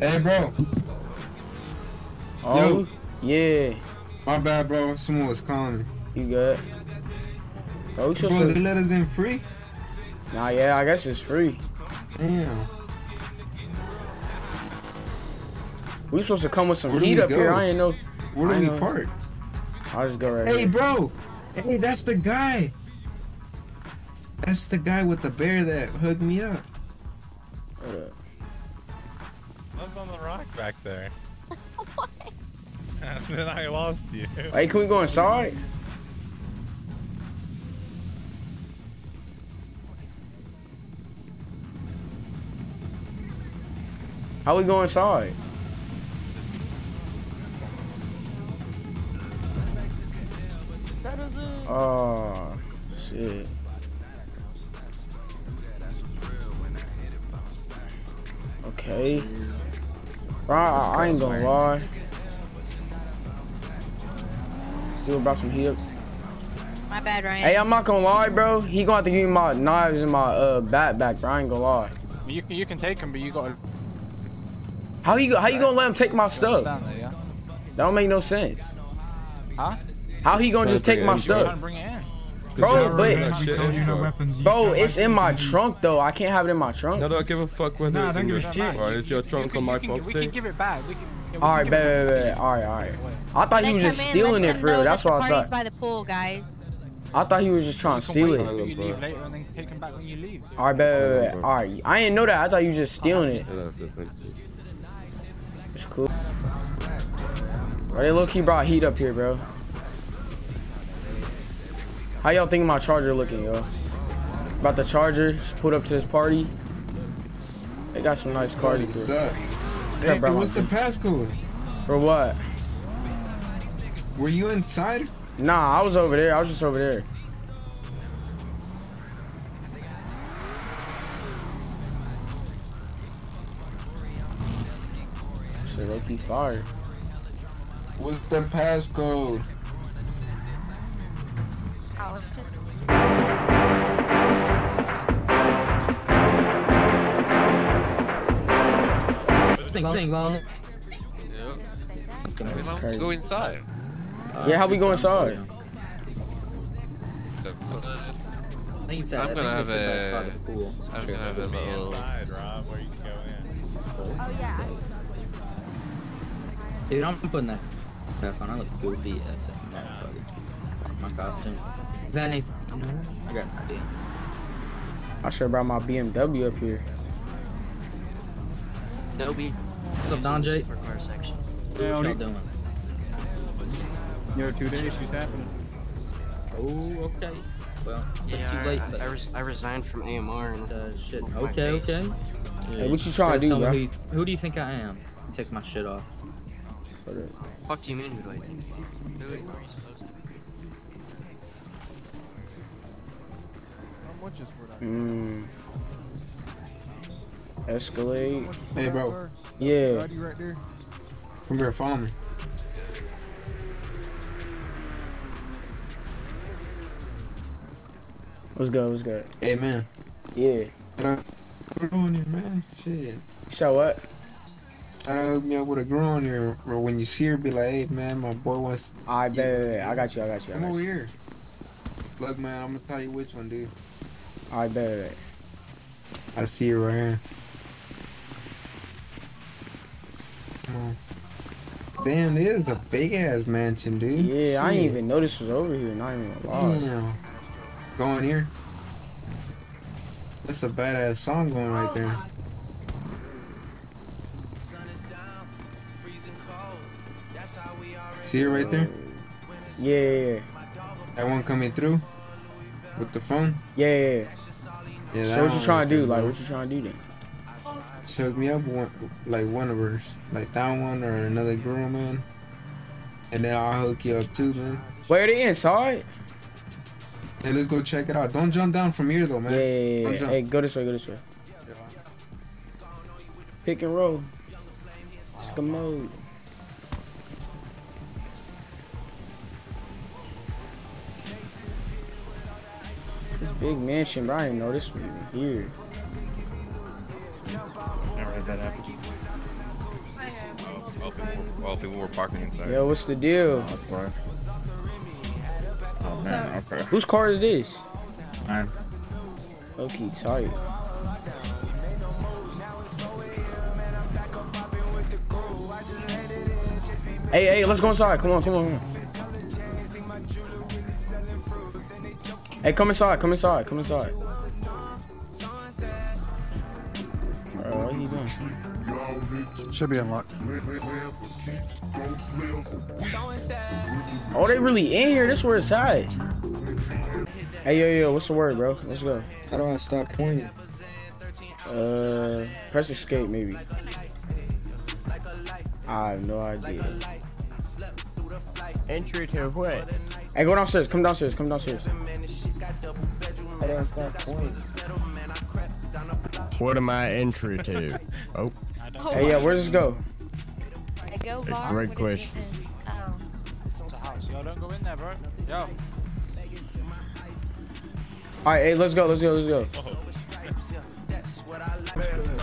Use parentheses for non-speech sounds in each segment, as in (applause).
Hey, bro. Oh, yeah. My bad, bro. Someone was calling me. You good? Bro, Bro, they let us in free? Nah, yeah, I guess it's free. Damn. We supposed to come with some Where heat up here. I ain't know. Where do we know. park? I'll just go right Hey, here. bro. Hey, that's the guy. That's the guy with the bear that hooked me up. Hold up. What's on the rock back there? (laughs) and then I lost you. Hey, can we go inside? How we go inside? Oh, shit. Okay. Bro, I, I ain't gonna lie. Still about some heat up. My bad, Ryan. Hey, I'm not gonna lie, bro. He gonna have to give me my knives and my uh bat back, bro. I ain't gonna lie. You can you can take them, but you got to How you how you gonna let him take my stuff? stand there, yeah. That don't make no sense. Huh? How he gonna just take my Trying to stuff? Bring it in. Bro, but We told you no weapons. You bro, it's in my trunk though. I can't have it in my trunk. No, don't give a fuck whether Nah, it's in your trunk shit. Or it's your trunk on my you can- We can give it back. We can. yeah, we All can right, give bet, it bet, back. bet. All right, all right. I thought he was just in, stealing let it them for real. know That's that what the I party's thought. by the pool, guys. I thought he was just trying to steal wait it. until you Bro. leave later and then take them back when you leave. All right, bet, bet, bet. All right. I didn't know that. I thought you was just stealing it. Yeah, that's it, thank you. It's cool. Bro, they low key brought heat up here, bro. How y'all think my charger looking, yo? About the charger, just put up to this party. They got some nice cardi Holy crew. sucks. Hey, bro, what's the passcode? For what? Were you inside? Nah, I was over there. I was just over there. Shit, low key fire. What's the passcode? Crazy. go inside. Yeah, how we uh, go inside? So, I think it's I'm gonna have the best a- part of the pool. I'm gonna have a little. Inside, Rob, where you can go in. Oh, yeah. Dude, I'm putting that back on. I look goofy as a motherfucker. My costume. If anything, I got an idea. I should have brought my BMW up here. No, Nobi. What's up, Don J? Car section. What y'all doing? Yo, two days she's happening. Oh, okay. Well, Yeah, it's too late, I, but I, res- I resigned from AMR and uh, shit. my Okay, face. okay. Hey, what you trying to do, bro? who, you- who do you think I am? Take my shit off. Fuck do you mean? Who do I think? Who, who are you supposed to be? Mmm. Escalade. Hey, bro. Yeah. Right there. Come here, follow me. What's good? What's good? Hey, man. Yeah. Put a girl on here, man. Shit. So what? Try to hook me up with a girl on here. Or when you see her, be like, hey, man, my boy wants. I bet. I got you. I got you. I Come got over you. here. Look, man, I'm gonna tell you which one, dude. I bet. I see you right here. Come on. Damn, this is a big ass mansion, dude. Yeah, I didn't even know this was over here. Not even gonna lie. Damn. Go in here. That's a badass song going right there. See it right there? Yeah. That one coming through with the phone. Yeah. Yeah. Yeah, So what you trying to do? Like, what you trying to do then? Hook me up one, like one of hers, like that one or another girl, man. And then I'll hook you up too, man. Where they inside? Hey, let's go check it out. Don't jump down from here though, man. Yeah, yeah, yeah. Hey, go this way. Go this way. Pick and roll. Scum mode. This big mansion, bro. I didn't know this was here. Never that happen. All people, were, all people were parking inside. Yo, what's the deal? Oh man, okay. Whose car is this? Mine. Okay, tight. Hey, hey, let's go inside. Come on, come on, come on. Hey, come inside, come inside, come inside. Should be unlocked. Oh, they really in here. This where it's at. Hey, yo, yo, what's the word, bro? Let's go. How do I stop pointing? Uh, press escape, maybe. I have no idea. Entry to what? Hey, go downstairs. Come downstairs. Come downstairs. How do I stop pointing? What am I entry to? Oh, Hey, oh, yeah, where's this go? Go bar. great question. Oh. It's a house. Yo, don't go in there, bro. Yo. All right, hey, let's go. Let's go. Let's go. Oh. Let's go.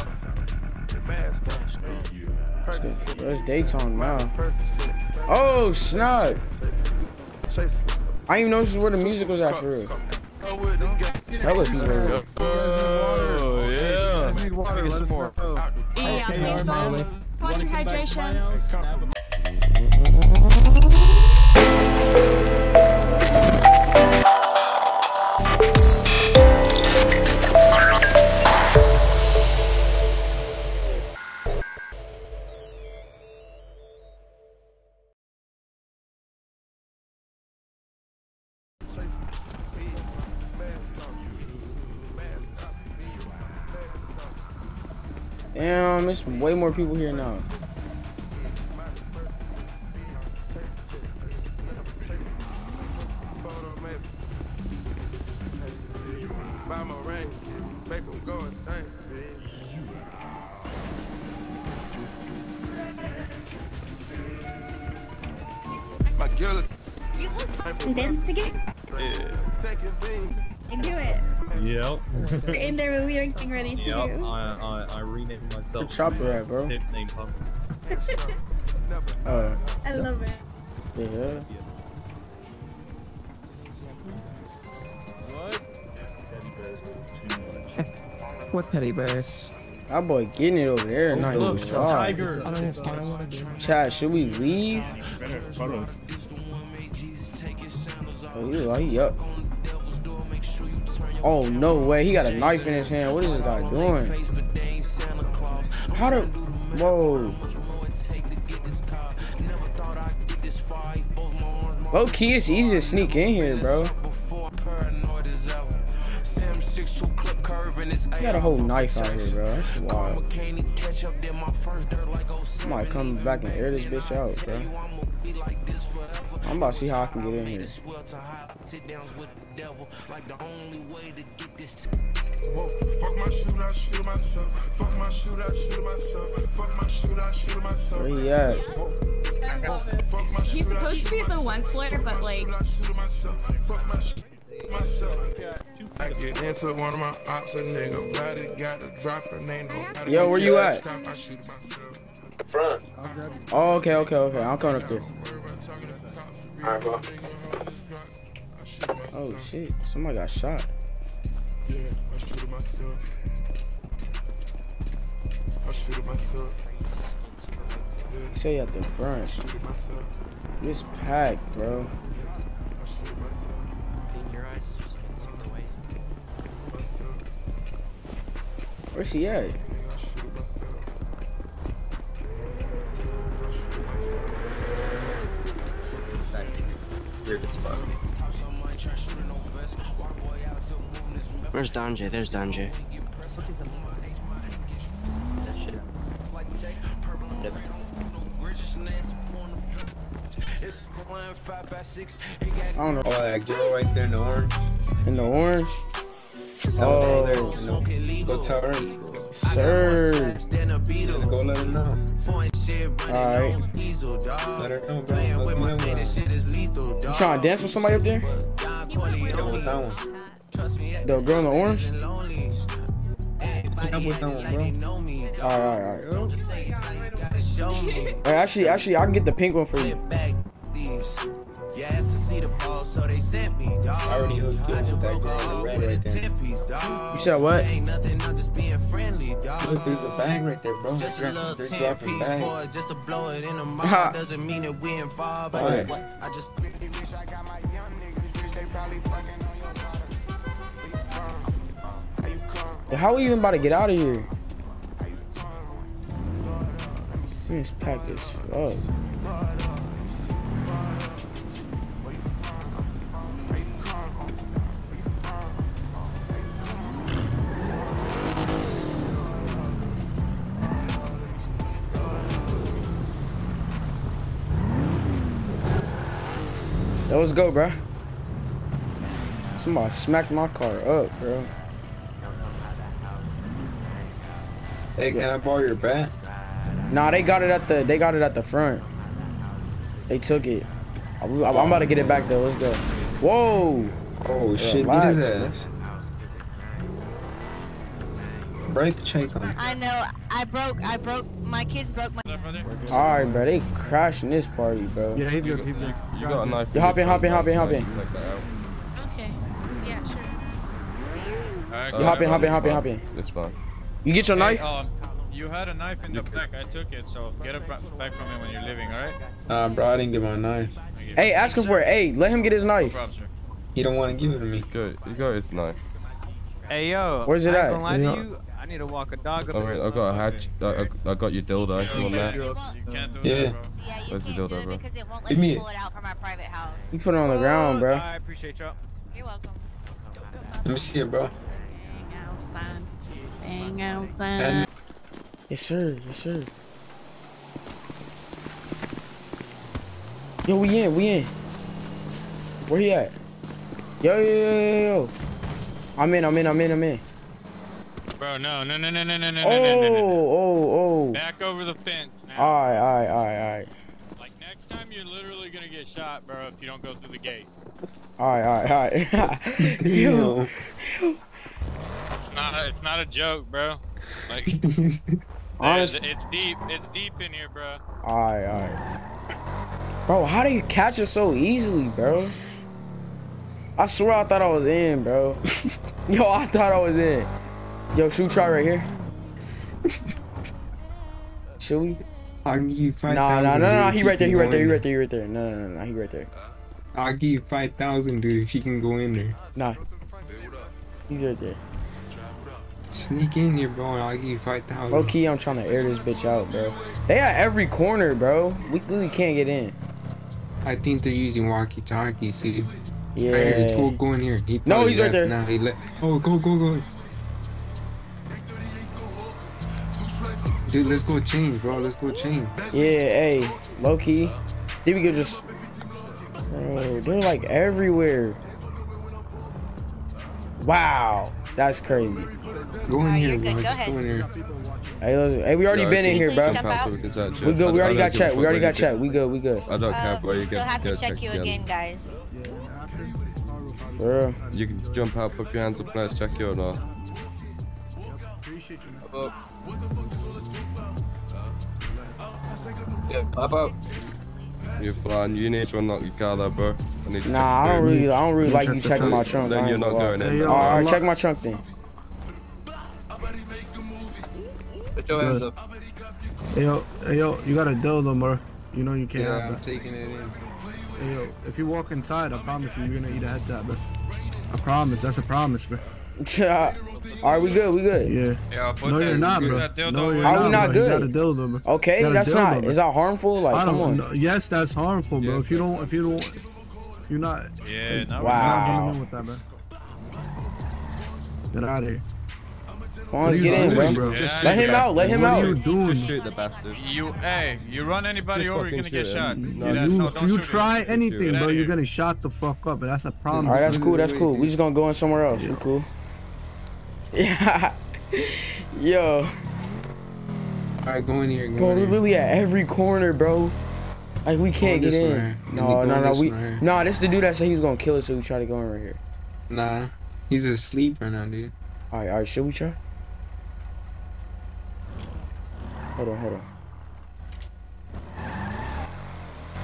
Bro, it's daytime now. Oh snap! I didn't even know this is where the music was at for real. Tell us, bro. Oh yeah. Need water. Get Let some us more. know. Yeah, please don't. Watch your hydration. Damn, it's way more people here now. My ring, make them go insane, My girl is You look dance again. taking beans. Do it. Yep. We're in there, but we are getting ready to. Yep. I, I, I renamed Where myself. Chopper at, bro? Nickname Pump. Uh, I love it. yeah. What teddy bears? That boy getting it over there. Not Look, even a try. tiger. Chat, should we leave? Photos. Oh, he, oh, he up. Oh, no way. He got a knife in his hand. What is this guy doing? How do... Whoa. Low key, it's easy to sneak in here, bro. He got a whole knife out here, bro. That's wild. I might come back and air this bitch out, bro. I'm about to see how I can get in here. Whoa, fuck my shoot, I shoot myself. Fuck my shoot, I shoot myself. Fuck my shoot, I shoot myself. Where he at? Fuck my He's supposed to be shoot the one floor, but like, I shoot myself. Fuck my shit. Myself. I get into one of my ops, a nigga body got to drop her name. no Yo, where you at? Stop, I shoot myself. I'll grab you. Oh, okay, okay, okay. I'm coming up there. Oh shit! Somebody got shot. Yeah, I shoot it myself. I shoot it myself. He say at the front. This packed, bro. I shoot it You're the spot. Where's Donjay? There's Donjay. That shit. Yep. I don't know. Oh, that girl right there in the orange. In the orange. Oh, there. Oh, You go tell her. sir. Go let her know. All right. Let her know, bro. Let me know, bro. You trying to dance with somebody up there? Yeah, with that one. The girl in the orange? up with that one, bro. Alright, alright, alright. Hey, actually, actually, I can get the pink one for you. I already hooked you up with that girl in the red right there. You said what? Look, there's a bag right there, bro. Just They're, they're dropping bags. Just to blow it in the mouth doesn't mean that we involved. But Okay. just I just How we even about to get out of here? This pack is fuck. Yo, let's go, bro. Somebody smacked my car up, bro. Hey, can I borrow your bat? Nah, they got it at the they got it at the front. They took it. I'm, I'm about to get it back though. Let's go. Whoa. Oh shit, beat Relax, his ass. Brake check him. I know. I broke. I broke. My kids broke my. All right, bro. They crashing this party, bro. Yeah, he's good. He's good. You got a knife. You hop in, hop in, hop in, hop in. You hop in, hop in, hop in, hop in. It's fine. You get your knife? Um, you had a knife in the back. I took it, so get it back from me when you're leaving, alright? Nah, bro, I didn't get my knife. Hey, ask him for it. Hey, let him get his No knife. problem. He don't want to give it to me. Go. You got his knife. Hey yo, Where's it I at? lie Yeah. to you. I need to walk a dog. up I in mean, this I got a hatch. I, I, I got your dildo. You want that? You can't do Yeah. that, bro. Where's the dildo, bro? because it won't let Give me me it. out from my private house. You put it on the ground, bro. I appreciate y'all. You're welcome. Let me see it, bro. Hang outside. And Yes, sir. Yes, sir. Yo, we in. We in. Where he at? Yo, yo, yo, yo, yo. I'm in. I'm in. I'm in. I'm in. Bro, no, no, no, no, no, no, no, Oh, no, no, no, no. oh, oh. oh. Back over the fence now. All right, all right, all right, all right. Like next time, you're literally gonna get shot, bro, if you don't go through the gate. All right, all right, all right. (laughs) Yo. It's not, it's not a joke, bro. Like, (laughs) Honest. it's, it's deep, it's deep in here, bro. All right, all right. Bro, how do you catch us so easily, bro? I swear I thought I was in, bro. (laughs) Yo, I thought I was in. Yo, should we try right here? (laughs) Should we? I'll give you five Nah, thousand. nah, no, no, no. He right there. you He right there. He right there. He right there. No, no, no, no. He right there. I'll give you five thousand, dude, if you can go in there. Nah. He's right there. Sneak in here, bro, and I'll give you five thousand. Low key, I'm trying to air this bitch out, bro. They at every corner, bro. We literally can't get in. I think they're using walkie-talkies, dude. Yeah. Right here, go, go in here. He No, he's right there. Now he. Oh, go, go, go. Dude, let's go change, bro. Let's go change. Yeah, hey, low key. Then we could just. Bro, they're like everywhere. Wow, that's crazy. Go in Alright, here, you're bro. good. Go ahead. go in here. Hey, let's- hey, we already Yeah, been in here, bro. Jump out. We good. We already got checked. We already got checked. We good. We good. I don't care where we you still have to check you again, guys. For real. You can jump out, put your hands up, let's check you or not. Appreciate you. Pop up. You're fine. You need to unlock your car there, bro. I need to Nah, I don't the really. I don't really You like check you the checking my trunk. trunk. Then you're not gonna in. Hey, yo, All right, all right, check my trunk then. Put your hands up. Hey yo, hey yo, you got a dildo, bro. You know you can't Yeah, have I'm taking it in. Hey yo, if you walk inside, I promise you, you're gonna eat a head tap, bro. I promise. That's a promise, bro. (laughs) all right, we good. We good. Yeah. Yeah, put No, that, you're not, bro. No, you're away. How not, we not bro. You got good? a dildo, bro. Okay, Got a that's dildo, not. bro. Is that harmful? Like, I come don't on. know. Yes, that's harmful, bro. Yeah, if you don't, if you don't, if you're not, Yeah, now Wow. you're not coming in with that, bro. Get out of here. Come on, What let's are get in, doing, bro. bro? Just Let him out. Let him What out. are you doing? Just shoot the bastard. You, hey, you run anybody Just over, you're gonna get shot. No, that? you, So you try anything, bro. You're gonna shot the fuck up, but that's a problem. All right, that's cool. That's cool. We just gonna go in somewhere else. We cool. (laughs) Yeah. Yo, Alright, go in here. Go bro, in we're here. really at every corner, bro. Like we can't get in. right. Let me No, no, no. this We no. This the dude that said he was gonna kill us, so we try to go in right here. Nah, he's asleep right now, dude. All right, all right. Should we try? Hold on, hold on.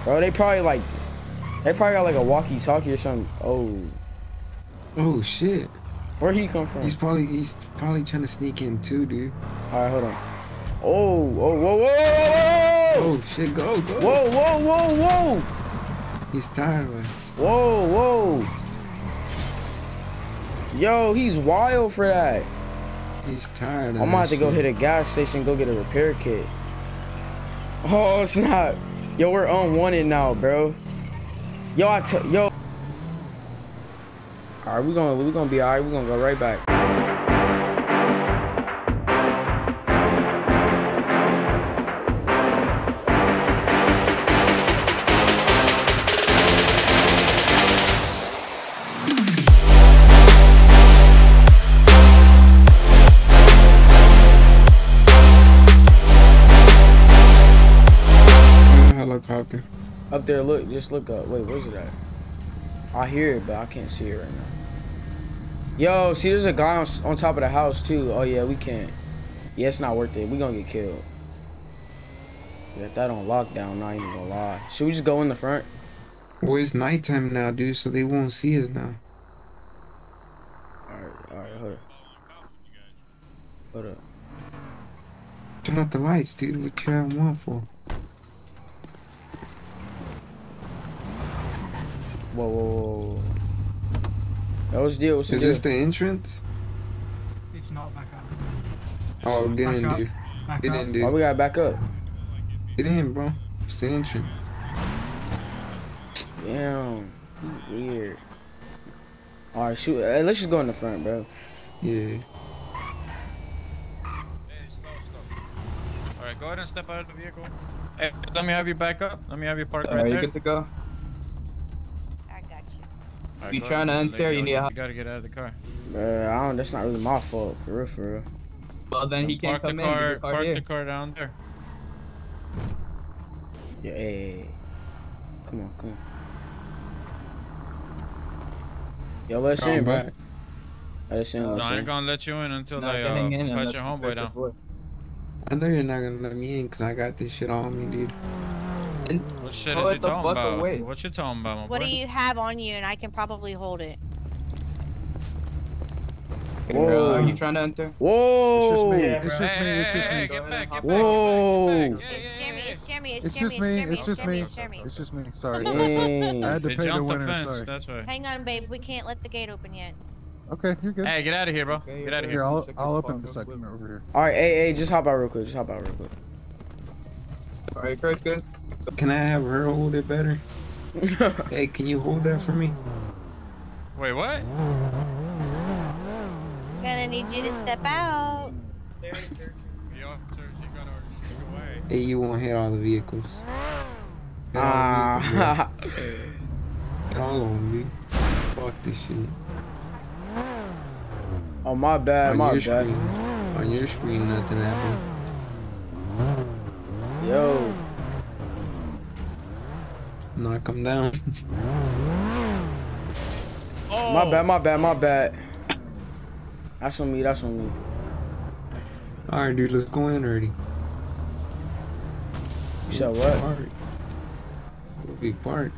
Bro, they probably like, they probably got like a walkie-talkie or something. Oh, Oh shit. Where he come from? He's probably he's probably trying to sneak in too, dude. All right, hold on. Oh, oh, whoa, whoa, whoa, whoa, Oh shit, go, go. whoa, whoa, whoa, whoa, He's tired us. whoa, whoa. Yo, he's wild for that. He's tired I'm gonna have that to go hit a gas station, go get a repair kit. Oh it's not. Yo, we're unwanted now, bro. Yo, I I t yo. All right, we gonna we gonna be all right. We're gonna go right back. Up there, look, just look up. Wait, where's it at? I hear it, but I can't see it right now. Yo, see, there's a guy on, on top of the house too. Oh yeah, we can't. Yeah, it's not worth it. We gonna get killed. Got that on lockdown. Not even gonna lie. Should we just go in the front? Well, it's nighttime now, dude, so they won't see us now. All right, all right, hold up. Hold up. Turn off the lights, dude. What you have one for? Whoa, whoa, whoa. Whoa. That was the deal. What's the Is deal? this the entrance? It's not back up. Oh, get Back in, up. dude. Back Get up. in, Why we gotta back up? Get in, bro. It's the entrance. Damn, weird. All right, shoot. Hey, let's just go in the front, bro. Yeah. Hey, stop, stop. Alright, go ahead and step out of the vehicle. Hey, let me have you back up. Let me have you park right Are you there. good to go? I got you. Alright, You go trying to ahead. enter, you need a- You gotta get out of the car. Uh, I don't. That's not really my fault, for real, for real. Well, then he can't come in. Leave car, car park here. the car down there. Yeah, hey, hey, hey. come on, come on. Yo, let's in, bro. Let's in, No, let's I ain't in. gonna let you in until Not I uh, getting in patch your homeboy down. I know you're not gonna let me in because I got this shit on me, dude. What shit is you the talking fuck about? away. What you talking about, my What boy? do you have on you, and I can probably hold it. Whoa. Are you trying to enter? Whoa! It's just me. It's just me. It's just me. hey, get back, get back, Whoa! get back. It's Jeremy. It's Jeremy. It's It's just me. Jeremy. It's just me. It's just me. Sorry. Dang. I had to They pay the jumped the winner. fence, Sorry. that's right. Hang on, babe. We can't let the gate open yet. Okay, you're good. Hey, get out of here, bro. Okay, Get out of Here, here. I'll I'll open in a second over here. All right, hey, hey, just hop out real quick. Just hop out real quick. Are you Chris good? Can I have her hold it better? (laughs) hey, can you hold that for me? Wait, what? Gonna need you to step out. The officer, you gotta away. Hey, you won't hit all the vehicles. Hit all the vehicles, Ah. bro. Hit (laughs) all of them, dude. Fuck this shit. oh my bad, on my bad. screen, on your screen, nothing happened. Yo, Knock him down. my oh. bad, my bad, my bad. That's on me. That's on me. all right, dude, let's go in already. You said what? Park. Big park.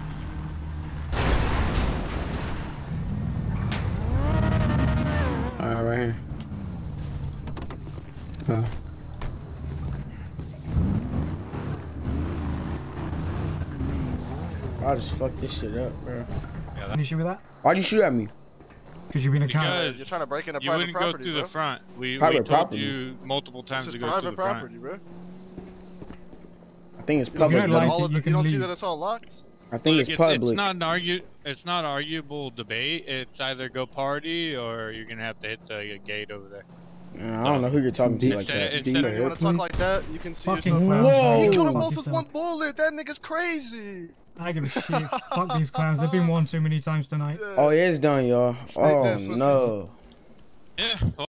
I just fucked this shit up, bro. Any issue with that? Why'd you shoot at me? Because you've been a count. Because You're trying to break into private property. you private wouldn't go property, through bro. the front. We, we Private told property. you multiple times to go through private the front. property, bro. I think it's public. don't like bro. it, all of you the, you don't see that it's all locked? I think Look, it's it's, public. it's not an argue. It's not arguable debate. It's either go party or you're gonna have to hit the gate over there. Man, I don't know who you're talking to like that. instead of You want to talk like that? You can see Fucking yourself. out. Whoa. He man. killed them Fuck both with one bullet. That nigga's crazy. I give a shit. Fuck these clowns. They've been won too many times tonight. Oh, yeah, it's done, y'all. Oh no. yeah.